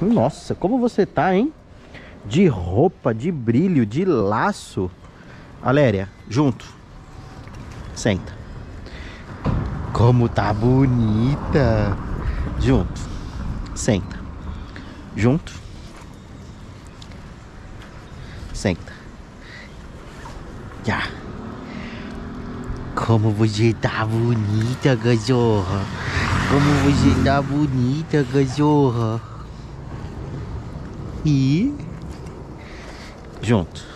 Nossa, como você tá, hein? De roupa, de brilho, de laço. Aléria, junto. Senta. Como tá bonita. Junto. Senta. Junto. Senta. Já. Como você tá bonita, cachorra. Como você tá bonita, cachorra. E junto.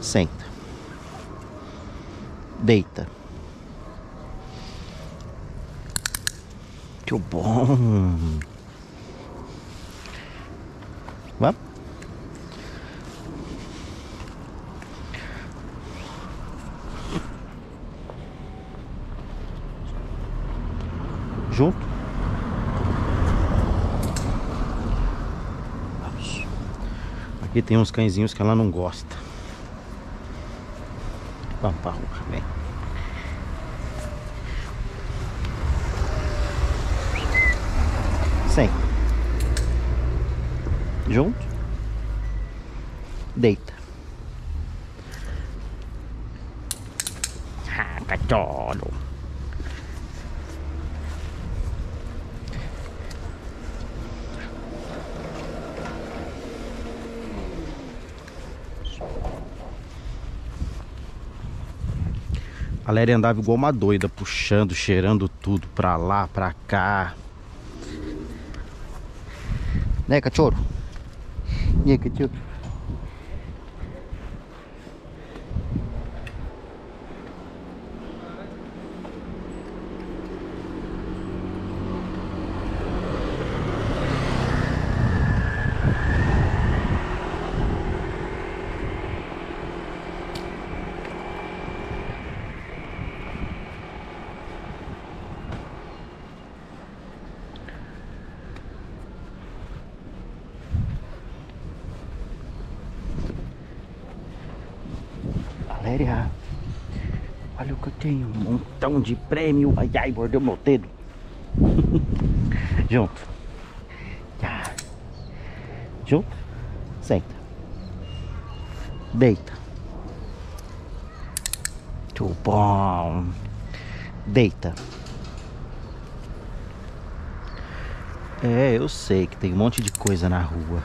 Senta. Deita. Que bom. Vamos? Junto? Aqui tem uns cãezinhos que ela não gosta. Vamos pra rua, vem. Sem. Junto. Deita. Ah, cachorro. A Léria andava igual uma doida, puxando, cheirando tudo pra lá, pra cá. Né, cachorro? Né, cachorro? Valéria, olha o que eu tenho, um montão de prêmio. Ai, ai, mordeu meu dedo. Junto. Já. Junto. Senta. Deita. Muito bom. Deita. É, eu sei que tem um monte de coisa na rua.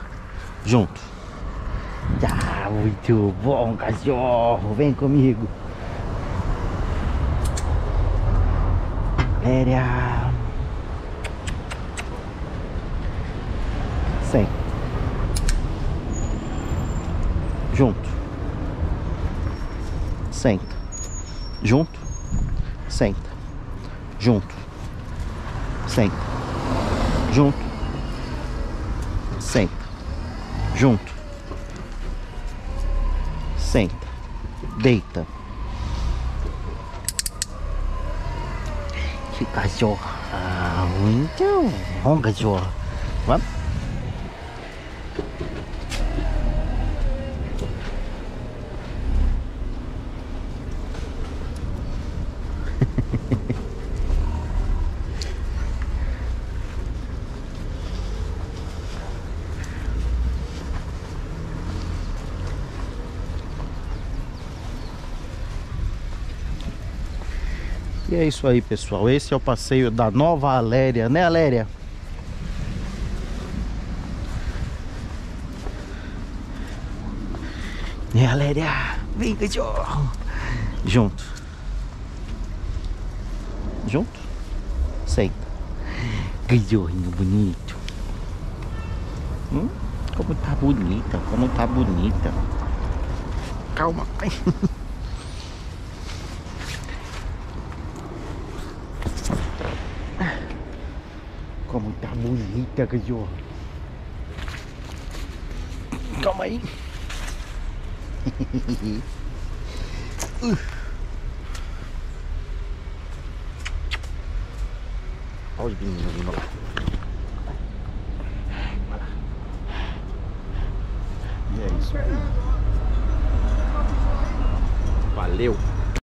Junto. Tá muito bom, cachorro. Vem comigo. Léria. Sem. Junto. Senta. Junto. Senta. Junto. Senta. Junto. Senta. Junto. Senta. Deita. Que cachorro. Ah, muito bom, cachorro. Vamos? E é isso aí, pessoal. Esse é o passeio da Nova Aléria, né, Aléria? Né, Aléria? Vem, cachorro. Junto. Junto. Senta. Cachorrinho bonito. Hum? Como tá bonita, como tá bonita. Calma. Como tá bonita, cachorro. Calma aí. Olha os meninos vindo lá. E é isso aí. Valeu.